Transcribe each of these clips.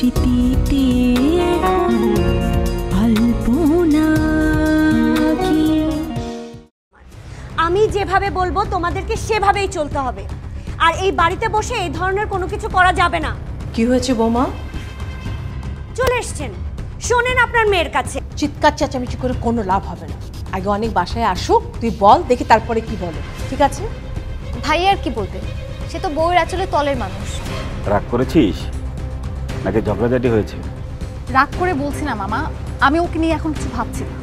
স্মৃতিতে আমি যেভাবে বলব তোমাদেরকে সেভাবেই চলতে হবে। আর এই বাড়িতে বসে এই ধরনের কোনো কিছু করা যাবে না। কি হয়েছে বোমা? চলে এসছেন। শোনেন আপনার মেয়ের কাছে। চিৎকার চেঁচামেচি করে কোনো লাভ হবে না। আগে অনেক বাসায় আসুক তুই বল দেখি তারপরে কি বলে। ঠিক আছে? ভাই আর কি বলবে? সে তো বউয়ের আচলে তলের মানুষ। রাগ করেছিস? নাকি ঝগড়াঝাটি হয়েছে? রাগ করে বলছি না মামা। আমি ওকে নিয়ে এখন কিছু ভাবছি না।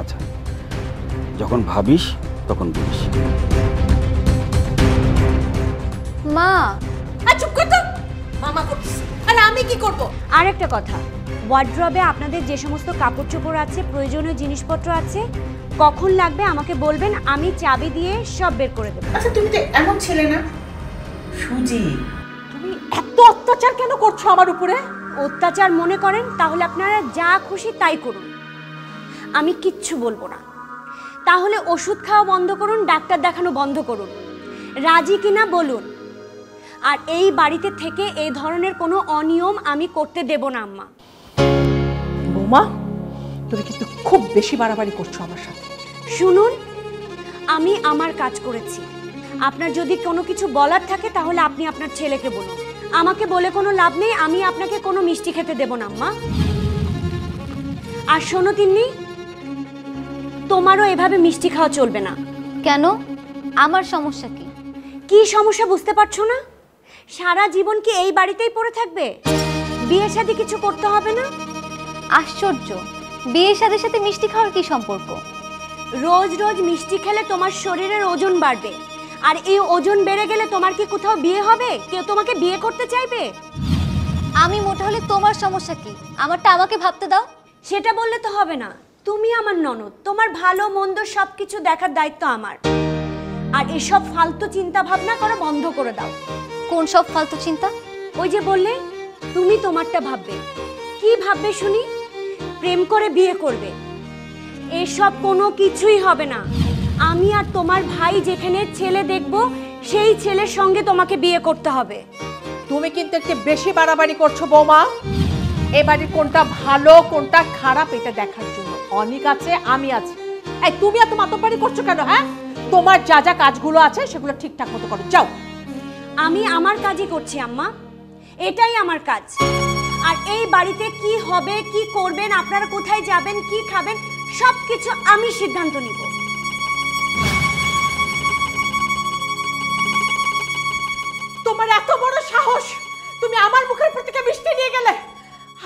আচ্ছা। যখন ভাবিস তখন বলিস। মা! আর চুপ কর তো! মামা করছিস আর আমি কি করব? আর একটা কথা। ওয়ার্ড্রবে আপনাদের যে সমস্ত কাপড় চোপড় আছে প্রয়োজনীয় জিনিসপত্র আছে কখন লাগবে আমাকে বলবেন আমি চাবি দিয়ে সব বের করে দেবো। আচ্ছা তুমি তো এমন ছেলে না। সুজি এত অত্যাচার কেন করছ আমার উপরে? অত্যাচার মনে করেন তাহলে আপনারা যা খুশি তাই করুন। আমি কিচ্ছু বলব না। তাহলে ওষুধ খাওয়া বন্ধ করুন ডাক্তার দেখানো বন্ধ করুন। রাজি কিনা বলুন। আর এই বাড়িতে থেকে এই ধরনের কোনো অনিয়ম আমি করতে দেব না আম্মা। বৌমা তুমি কিন্তু খুব বেশি বাড়াবাড়ি করছ আমার সাথে। শুনুন আমি আমার কাজ করেছি। আপনার যদি কোনো কিছু বলার থাকে তাহলে আপনি আপনার ছেলেকে বলুন। আমাকে বলে কোনো লাভ নেই আমি আপনাকে কোনো মিষ্টি খেতে দেব না আম্মা আর শোনো তিন্নি তোমারও এভাবে মিষ্টি খাওয়া চলবে না। কেন? আমার সমস্যা কি? কি সমস্যা বুঝতে পারছ না? সারা জীবন কি এই বাড়িতেই পড়ে থাকবে? বিয়ে শাদী কিছু করতে হবে না? আশ্চর্য। বিয়ের সাথে সাথে মিষ্টি খাওয়ার কি সম্পর্ক? রোজ রোজ মিষ্টি খেলে তোমার শরীরের ওজন বাড়বে। আর এই ওজন বেড়ে গেলে তোমার কি কোথাও বিয়ে হবে? কেউ তোমাকে বিয়ে করতে চাইবে? আমি মোটা হলে তোমার সমস্যা কি? আমারটা আমাকে ভাবতে দাও। সেটা বললে তো হবে না। তুমি আমার ননদ। তোমার ভালো মন্দ সব কিছু দেখার দায়িত্ব আমার। আর এসব ফালতু চিন্তা ভাবনা করা বন্ধ করে দাও। কোন সব ফালতু চিন্তা? ওই যে বললে তুমি তোমারটা ভাববে। কি ভাববে শুনি? প্রেম করে বিয়ে করবে। এসব কোনো কিছুই হবে না। আমি আর তোমার ভাই যেখানে ছেলে দেখব সেই ছেলের সঙ্গে তোমাকে বিয়ে করতে হবে। তুমি কিন্তু একটু বেশি বাড়াবাড়ি করছ বৌমা। এ বাড়ির কোনটা ভালো কোনটা খারাপ এটা দেখার জন্য। অনেক আছে আমি আছি। এই তুমি এত মাতব্বাড়ি করছ কেন হ্যাঁ? তোমার যা যা কাজগুলো আছে সেগুলো ঠিকঠাক মতো করো। যাও। আমি আমার কাজই করছি আম্মা। এটাই আমার কাজ। আর এই বাড়িতে কি হবে কি করবেন আপনারা কোথায় যাবেন কি খাবেন সব কিছু আমি সিদ্ধান্ত নিব। তোমার এত বড় সাহস? তুমি আমার মুখের উপর থেকে মিষ্টি নিয়ে গেলে?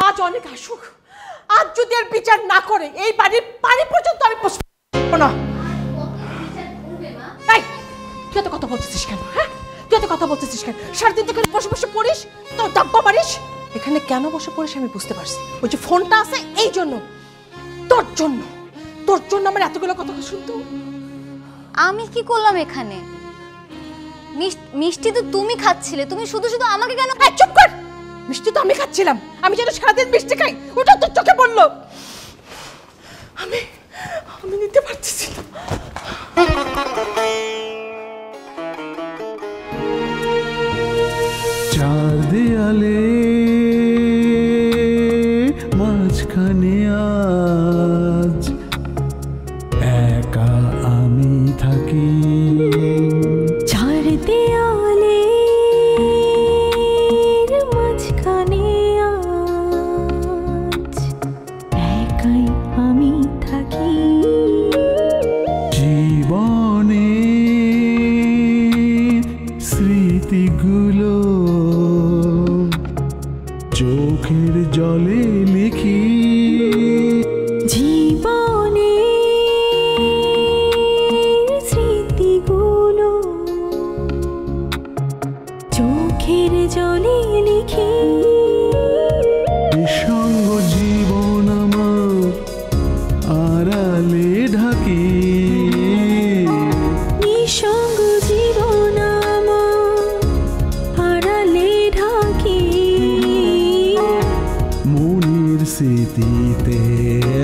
আজ অনেক আসুক। আজ যদি এর বিচার না করে, এই বাড়ির বাড়ি পর্যন্ত আমি না। তুই কথা বলতেছিস কেন হ্যাঁ? তুই কথা বলতেছিস কেন? সারাদিন থেকে বসে বসে পড়িস তো ডাব্বা মারিস। এখানে কেন বসে পড়িস আমি বুঝতে পারছি ওই যে ফোনটা আছে, এই জন্য। তোর জন্য। তোর জন্য আমার এতগুলো কথা শুনতে। আমি কি করলাম এখানে? মিষ্টি তো তুমি খাচ্ছিলে। তুমি শুধু শুধু আমাকে কেন এই, চুপ কর! মিষ্টি তো আমি খাচ্ছিলাম। আমি যেন সারাদিন মিষ্টি খাই ওটা তোর চোখে পড়ল। আমি আমি নিতে পারতেছি না। চার দেয়ালে සිතීතේ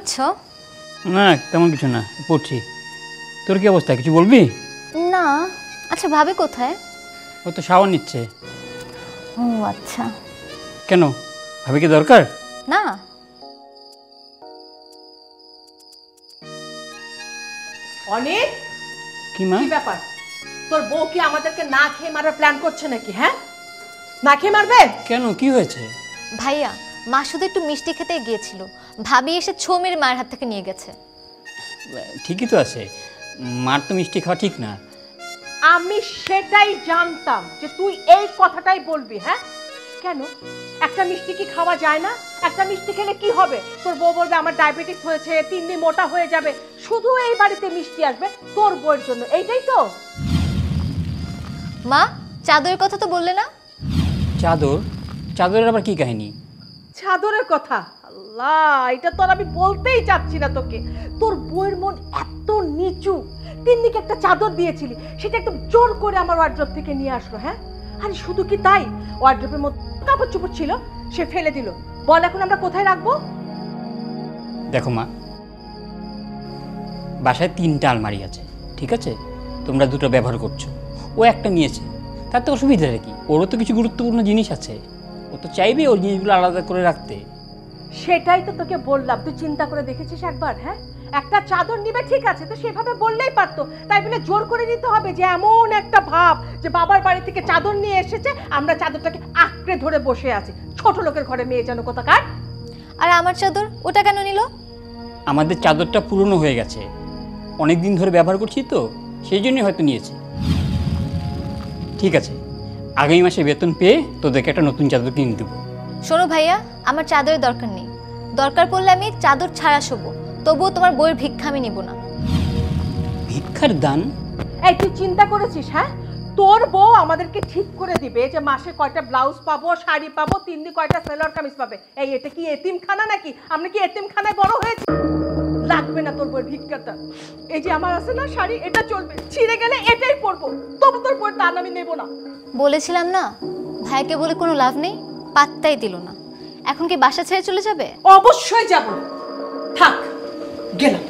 করছ? না তেমন কিছু না পড়ছি। তোর কি অবস্থা কিছু বলবি? না আচ্ছা ভাবি কোথায়? ও তো শাওয়ার নিচ্ছে। ও আচ্ছা। কেন ভাবি কি দরকার? না। অনেক? কি মা? কি ব্যাপার? তোর বউ কি আমাদেরকে না খেয়ে মারার প্ল্যান করছে নাকি হ্যাঁ? না খেয়ে মারবে? কেন কি হয়েছে? ভাইয়া মা শুধু একটু মিষ্টি খেতে গিয়েছিল। ভাবি এসে ছো মেরে মায়ের হাত থেকে নিয়ে গেছে। ঠিকই তো আছে। মার তো মিষ্টি খাওয়া ঠিক না। আমি সেটাই জানতাম যে তুই এই কথাটাই বলবি হ্যাঁ? কেন? একটা মিষ্টি কি খাওয়া যায় না? একটা মিষ্টি খেলে কি হবে? তোর বউ বলবে আমার ডায়াবেটিস হয়েছে তিন দিন মোটা হয়ে যাবে। শুধু এই বাড়িতে মিষ্টি আসবে তোর বউয়ের জন্য এইটাই তো। মা চাদরের কথা তো বললে না? চাদর? চাদরের আবার কি কাহিনী? চাদরের কথা। আল্লাহ, এটা তোর আমি বলতেই চাচ্ছি না তোকে। তোর বউয়ের মন এত নিচু। তিন দিকে একটা চাদর দিয়েছিলি, সেটা একদম জোর করে আমার ওয়ার্ড্রপ থেকে নিয়ে আসলো হ্যাঁ? আরে শুধু কি তাই? ওয়ার্ড্রপের মধ্যে কাপড় চোপড় ছিল, সে ফেলে দিল। বল, এখন আমরা কোথায় রাখব? দেখো মা, বাসায় তিনটা আলমারি আছে, ঠিক আছে? তোমরা দুটো ব্যবহার করছ। ও একটা নিয়েছে, তাতে অসুবিধাটা কি? ওরও তো কিছু গুরুত্বপূর্ণ জিনিস আছে। তো চাইবে ওর জিনিসগুলো আলাদা করে রাখতে? সেটাই তো তোকে বললাম। তুই চিন্তা করে দেখেছিস একবার হ্যাঁ? একটা চাদর নিবে ঠিক আছে তো সেভাবে বললেই পারতো। তাই বলে জোর করে নিতে হবে যে এমন একটা ভাব যে বাবার বাড়ি থেকে চাদর নিয়ে এসেছে আমরা চাদরটাকে আঁকড়ে ধরে বসে আছি। ছোট লোকের ঘরে মেয়ে যেন কোথাকার? আর আমার চাদর ওটা কেন নিল? আমাদের চাদরটা পুরনো হয়ে গেছে। অনেক দিন ধরে ব্যবহার করছি তো সেই জন্যই হয়তো নিয়েছে। ঠিক আছে আগামী মাসে বেতন পেয়ে তোদেরকে একটা নতুন চাদর কিনে দেবো। শোনো ভাইয়া আমার চাদরের দরকার নেই। দরকার পড়লে আমি চাদর ছাড়া শোবো। তবুও তোমার বইয়ের ভিক্ষা আমি নিব না। ভিক্ষার দান? এই তুই চিন্তা করেছিস হ্যাঁ? তোর বউ আমাদেরকে ঠিক করে দিবে যে মাসে কয়টা ব্লাউজ পাবো শাড়ি পাবো তিন দিন কয়টা সেলর কামিজ পাবে। এই এটা কি এতিমখানা নাকি? আমরা কি এতিমখানায় বড় হয়েছি? লাগবে না তোর বউয়ের ভিক্ষাটা। এই যে আমার আছে না শাড়ি এটা চলবে। ছিঁড়ে গেলে এটাই পরবো। তবু তোর বউয়ের দান আমি নেব না। বলেছিলাম না ভাইকে বলে কোনো লাভ নেই পাত্তাই দিল না। এখন কি বাসা ছেড়ে চলে যাবে? অবশ্যই যাব। থাক গেলাম।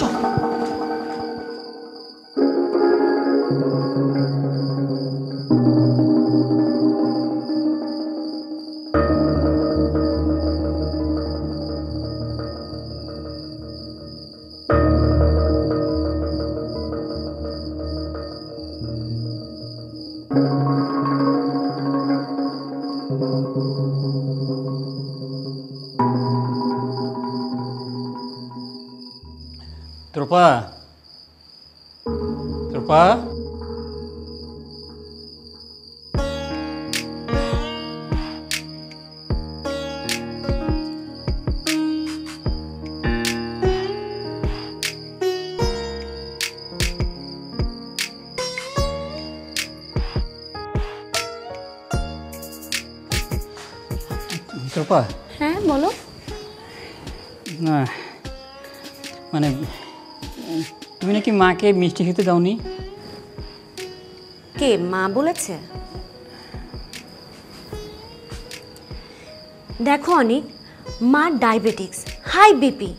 চল। ত্রপা হ্যাঁ বলো। না মানে তুমি নাকি মাকে মিষ্টি খেতে দাওনি? কে মা বলেছে? দেখো অনেক মা ডায়াবেটিক্স হাই বিপি।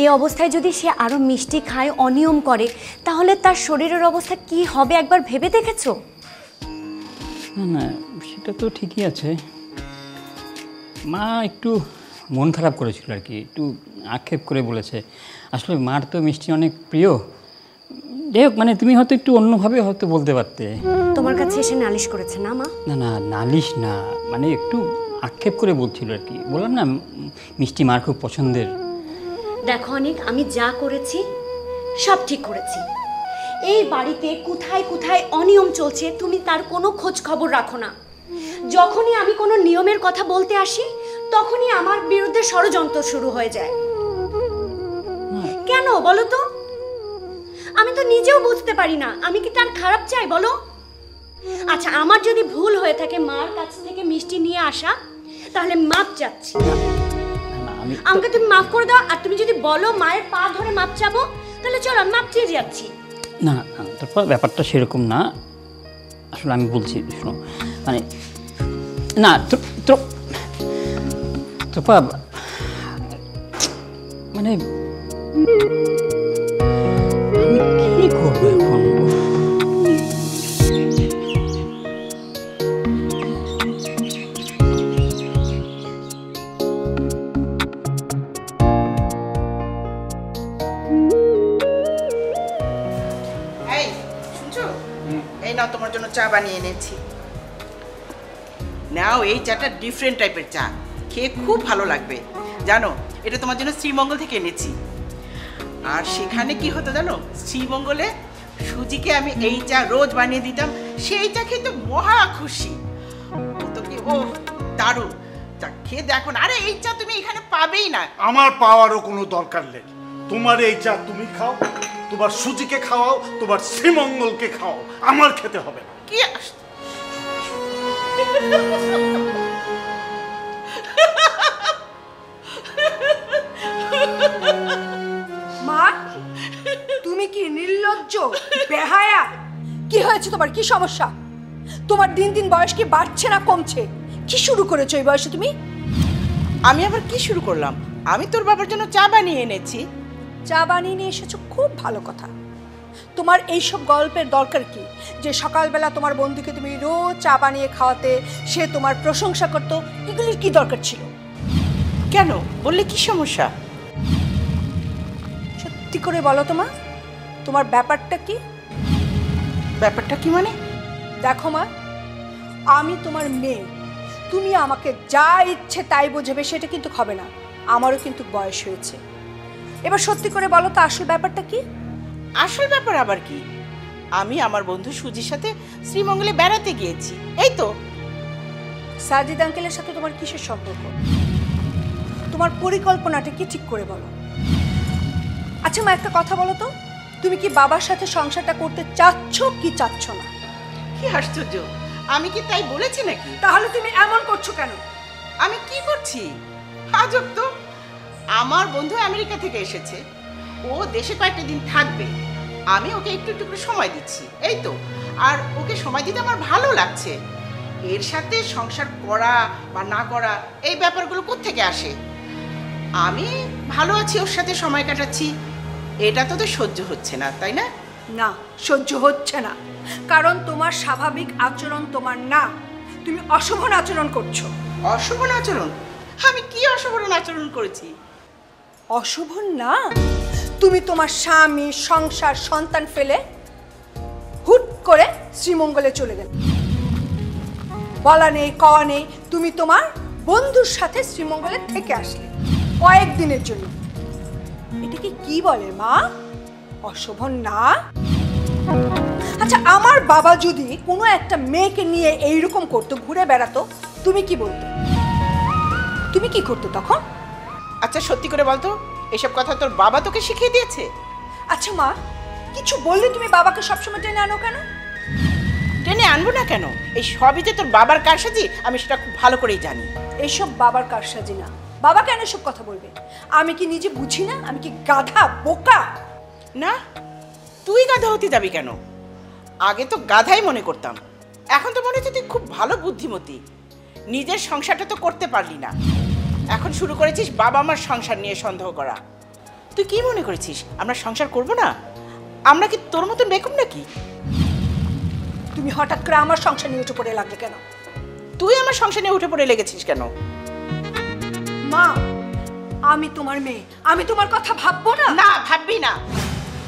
এই অবস্থায় যদি সে আরও মিষ্টি খায় অনিয়ম করে তাহলে তার শরীরের অবস্থা কি হবে একবার ভেবে দেখেছ? না না সেটা তো ঠিকই আছে। মা একটু মন খারাপ করেছিল আর কি একটু আক্ষেপ করে বলেছে। আসলে মার তো মিষ্টি অনেক প্রিয়। যাই হোক মানে তুমি হয়তো একটু অন্যভাবে হয়তো বলতে পারতে। তোমার কাছে এসে নালিশ করেছে না মা? না না নালিশ না মানে একটু আক্ষেপ করে বলছিল আর কি। বললাম না মিষ্টি মার খুব পছন্দের। দেখো অনেক আমি যা করেছি সব ঠিক করেছি। এই বাড়িতে কোথায় কোথায় অনিয়ম চলছে তুমি তার কোনো খোঁজ খবর রাখো না। যখনই আমি কোনো নিয়মের কথা বলতে আসি তখনই আমার বিরুদ্ধে ষড়যন্ত্র শুরু হয়ে যায়। কেন বলো তো? আমি তো নিজেও বুঝতে পারি না। আমি কি তার খারাপ চাই বলো? আচ্ছা আমার যদি ভুল হয়ে থাকে মার কাছ থেকে মিষ্টি নিয়ে আসা তাহলে মাপ চাচ্ছি। আমাকে তুমি মাফ করে দাও আর তুমি যদি বলো মায়ের পা ধরে মাপ চাবো তাহলে চলো আমি মাপ চেয়ে যাচ্ছি। না, তারপর ব্যাপারটা সেরকম না। আসলে আমি বলছি শোনো মানে না তো তো তোপা মানে আমি কি করব এখন? এই শুনছো? এই নাও তোমার জন্য চা বানিয়ে এনেছি। নাও এই চাটা ডিফারেন্ট টাইপের চা। খেয়ে খুব ভালো লাগবে। জানো এটা তোমার জন্য শ্রীমঙ্গল থেকে এনেছি। আর সেখানে কি হতো জানো শ্রীমঙ্গলে সুজিকে আমি এই চা রোজ বানিয়ে দিতাম। সেই চা খেয়ে তো মহা খুশি। ও তো কি ও দারুণ। চা খেয়ে দেখো না। আরে এই চা তুমি এখানে পাবেই না। আমার পাওয়ারও কোনো দরকার নেই। তোমার এই চা তুমি খাও তোমার সুজিকে খাওয়াও তোমার শ্রীমঙ্গলকে খাও আমার খেতে হবে না। কি আস- মা তুমি কি নির্লজ্জ বেহায়া? কি হয়েছে তোমার? কি সমস্যা? তোমার দিন দিন বয়স কি বাড়ছে না কমছে? কি শুরু করেছ এই বয়সে তুমি? আমি আবার কি শুরু করলাম? আমি তোর বাবার জন্য চা বানিয়ে এনেছি। চা বানিয়ে নিয়ে এসেছ? খুব ভালো কথা। তোমার এইসব গল্পের দরকার কি? যে সকালবেলা তোমার বন্ধুকে তুমি রোজ চা বানিয়ে খাওয়াতে সে তোমার প্রশংসা করতো এগুলির কি দরকার ছিল? কেন? বললে কি সমস্যা? সত্যি করে বলো তো মা তোমার ব্যাপারটা কি? ব্যাপারটা কি মানে? দেখো মা আমি তোমার মেয়ে। তুমি আমাকে যা ইচ্ছে তাই বোঝাবে সেটা কিন্তু হবে না। আমারও কিন্তু বয়স হয়েছে। এবার সত্যি করে বলো তো আসল ব্যাপারটা কি? আসল ব্যাপার আবার কি? আমি আমার বন্ধু সুজির সাথে শ্রীমঙ্গলে বেড়াতে গিয়েছি এই তো। সাজিদ আঙ্কেলের সাথে তোমার কিসের সম্পর্ক? তোমার পরিকল্পনাটা কি ঠিক করে বলো? আচ্ছা মা একটা কথা বলো তো। তুমি কি বাবার সাথে সংসারটা করতে চাচ্ছ কি চাচ্ছ না? কি আশ্চর্য! আমি কি তাই বলেছি নাকি? তাহলে তুমি এমন করছ কেন? আমি কি করছি? আজব তো! আমার বন্ধু আমেরিকা থেকে এসেছে। ও দেশে কয়েকটা দিন থাকবে। আমি ওকে একটু একটু করে সময় দিচ্ছি এই তো। আর ওকে সময় দিতে আমার ভালো লাগছে। এর সাথে সংসার করা বা না করা এই ব্যাপারগুলো কোত্থেকে আসে? আমি ভালো আছি ওর সাথে সময় কাটাচ্ছি। এটা তো তো সহ্য হচ্ছে না তাই না? না সহ্য হচ্ছে না। কারণ তোমার স্বাভাবিক আচরণ তোমার না। তুমি অশোভন আচরণ করছ। অশোভন আচরণ? আমি কি অশোভন আচরণ করেছি? অশোভন না? তুমি তোমার স্বামী, সংসার, সন্তান ফেলে হুট করে শ্রীমঙ্গলে চলে গেলে। বলা নেই, কওয়া নেই, তুমি তোমার বন্ধুর সাথে শ্রীমঙ্গলে থেকে আসলে কয়েকদিনের জন্য। এটাকে কি বলে মা? অশোভন না? আচ্ছা আমার বাবা যদি কোনো একটা মেয়েকে নিয়ে এইরকম করতো, ঘুরে বেড়াতো, তুমি কি বলতে? তুমি কি করতে তখন? আচ্ছা সত্যি করে বলতো এসব কথা তোর বাবা তোকে শিখিয়ে দিয়েছে? আচ্ছা মা কিছু বললে তুমি বাবাকে সবসময় টেনে আনো কেন? টেনে আনব না কেন? এই সবই যে তোর বাবার কারসাজি আমি সেটা খুব ভালো করেই জানি। এইসব বাবার কারসাজি না। বাবা কেন এসব কথা বলবে? আমি কি নিজে বুঝি না? আমি কি গাধা বোকা? না তুই গাধা হতে যাবি কেন? আগে তো গাধাই মনে করতাম। এখন তো মনে হচ্ছে তুই খুব ভালো বুদ্ধিমতী। নিজের সংসারটা তো করতে পারলি না। এখন শুরু করেছিস বাবা আমার সংসার নিয়ে সন্দেহ করা। তুই কি মনে করেছিস? আমরা সংসার করব না? আমরা কি তোর মতন বেকুম নাকি? তুমি হঠাৎ করে আমার সংসার নিয়ে উঠে পড়ে লাগলে কেন? তুই আমার সংসার নিয়ে উঠে পড়ে লেগেছিস কেন? মা আমি তোমার মেয়ে। আমি তোমার কথা ভাববো না? না ভাববি না।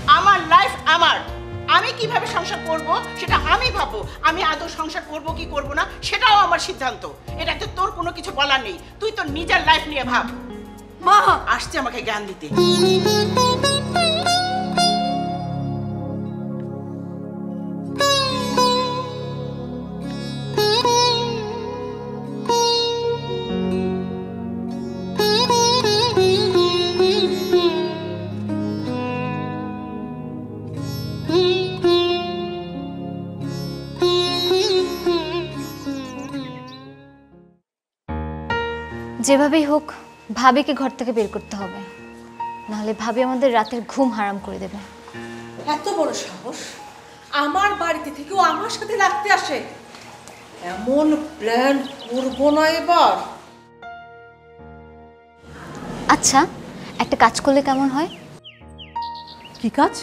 আমার লাইফ আমার। আমি কীভাবে সংসার করব সেটা আমি ভাবো আমি আদৌ সংসার করব কি করব না সেটাও আমার সিদ্ধান্ত। এটাতে তোর কোনো কিছু বলার নেই। তুই তোর নিজের লাইফ নিয়ে ভাব। মা! আসছে আমাকে জ্ঞান দিতে। যেভাবেই হোক ভাবিকে ঘর থেকে বের করতে হবে। নাহলে ভাবি আমাদের রাতের ঘুম হারাম করে দেবে। এত বড় সাহস? আমার বাড়িতে থেকেও আমার সাথে লাগতে আসে? এমন প্ল্যান করব না এবার। আচ্ছা একটা কাজ করলে কেমন হয়? কি কাজ?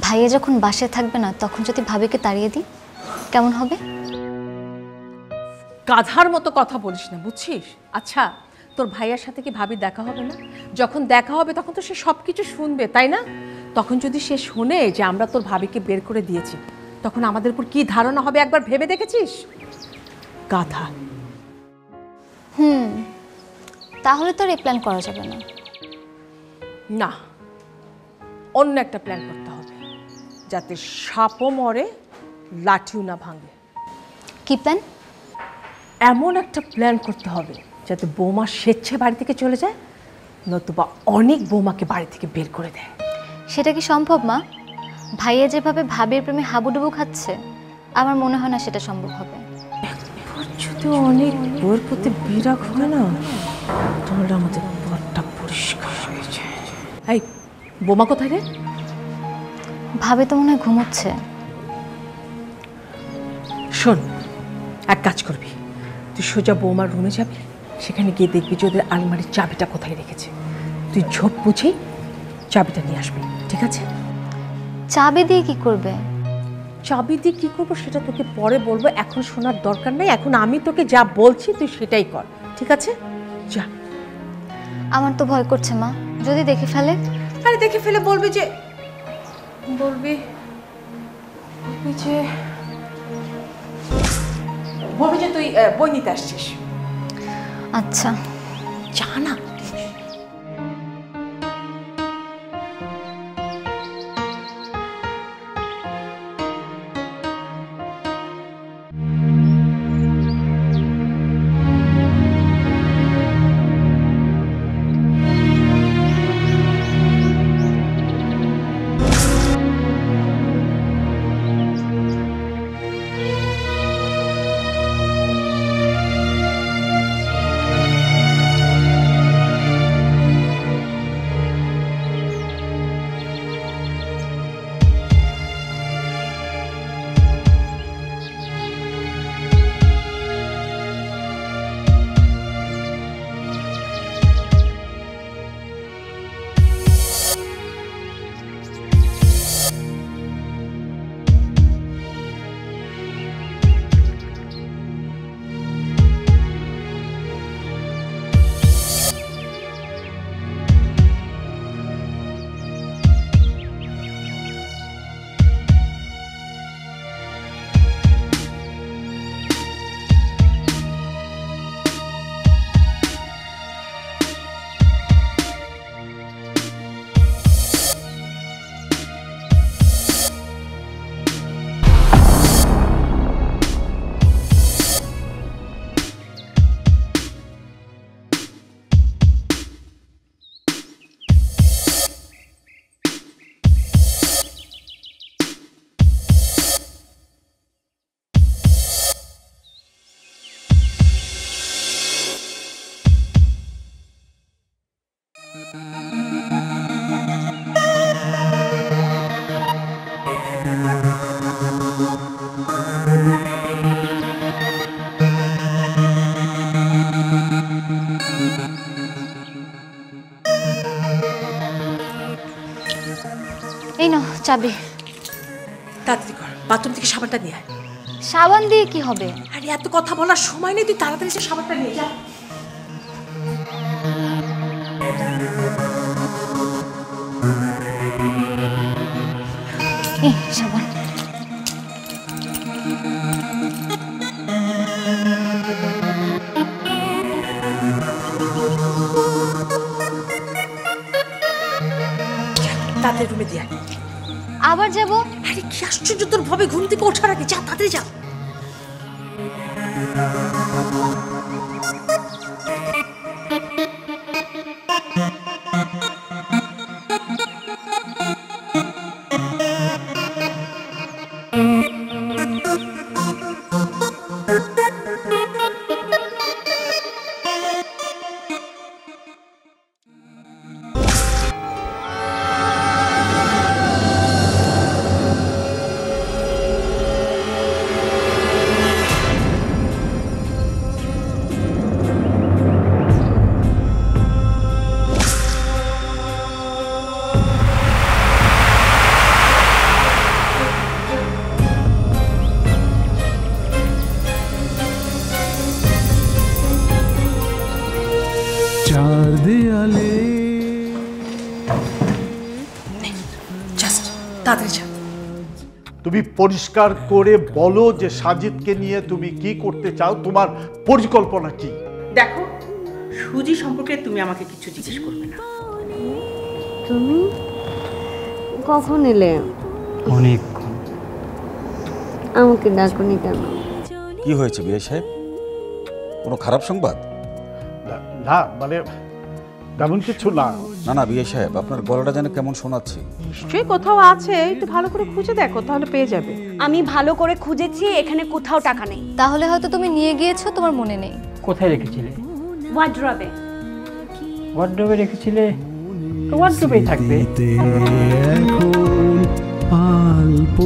ভাইয়া যখন বাসায় থাকবে না তখন যদি ভাবিকে তাড়িয়ে দিই কেমন হবে? গাধার মতো কথা বলিস না বুঝছিস? আচ্ছা তোর ভাইয়ার সাথে কি ভাবি দেখা হবে না? যখন দেখা হবে তখন তো সে সব কিছু শুনবে তাই না? তখন যদি সে শোনে যে আমরা তোর ভাবিকে বের করে দিয়েছি তখন আমাদের উপর কি ধারণা হবে একবার ভেবে দেখেছিস? গাধা। হুম তাহলে তো এই প্ল্যান করা যাবে না। না অন্য একটা প্ল্যান করতে হবে যাতে সাপও মরে লাঠিও না ভাঙে। কি প্ল্যান এমন একটা প্ল্যান করতে হবে যাতে বৌমা স্বেচ্ছায় বাড়ি থেকে চলে যায় নতুবা অনেক বৌমাকে বাড়ি থেকে বের করে দেয়। সেটা কি সম্ভব মা? ভাইয়া যেভাবে ভাবির প্রেমে হাবুডুবু খাচ্ছে আমার মনে হয় না সেটা সম্ভব হবে। যদি অনেক বউয়ের প্রতি বিরাগ হয় না? তাহলে আমাদের পথটা পরিষ্কার হয়ে যায়। এই বোমা কোথায় রে? ভাবে তো মনে হয় ঘুমোচ্ছে। শোন এক কাজ করবি। তুই সোজা বৌমার রুমে যাবি? সেখানে গিয়ে দেখবি যে ওদের আলমারির চাবিটা কোথায় রেখেছে। তুই ঝোপ বুঝেই চাবিটা নিয়ে আসবি ঠিক আছে? চাবি দিয়ে কি করবে? চাবি দিয়ে কী করব সেটা তোকে পরে বলব। এখন শোনার দরকার নেই। এখন আমি তোকে যা বলছি তুই সেটাই কর ঠিক আছে? যা। আমার তো ভয় করছে মা। যদি দেখে ফেলে? আরে দেখে ফেলে বলবি যে বলবি বলবি যে বলবি যে তুই বই নিতে আসছিস। আচ্ছা। যা চাবি। তাড়াতাড়ি কর বাথরুম থেকে সাবানটা নিয়ে আয়। সাবান দিয়ে কি হবে? আরে এত কথা বলার সময় নেই তুই তাড়াতাড়ি সে সাবানটা নিয়ে যা। এই সাবান। তাড়াতাড়ি রুমে দিয়ে। আবার যাব? আরে কি আশ্চর্য তোর ভাবে ঘুম থেকে ওঠার আগে যা তাড়াতাড়ি যা। তাড়াতাড়ি যা তুমি পরিষ্কার করে বলো যে সাজিদকে নিয়ে তুমি কি করতে চাও তোমার পরিকল্পনা কি? দেখো সুজি সম্পর্কে তুমি আমাকে কিছু জিজ্ঞেস করবে না। তুমি কখন এলে? অনেক আমাকে ডাকুনি কেন? কি হয়েছে বিয়ে সাহেব? কোনো খারাপ সংবাদ? না মানে তেমন কিছু না না না বিয়ে সাহেব আপনার গলাটা যেন কেমন শোনাচ্ছে। নিশ্চয়ই কোথাও আছে একটু ভালো করে খুঁজে দেখো তাহলে পেয়ে যাবে। আমি ভালো করে খুঁজেছি এখানে কোথাও টাকা নেই। তাহলে হয়তো তুমি নিয়ে গিয়েছো তোমার মনে নেই। কোথায় রেখেছিলে? ওয়ার্ড্রবে ওয়ার্ড্রোবে রেখেছিলে? ওয়ার্ড্রোবেই থাকবে। এখন অল্প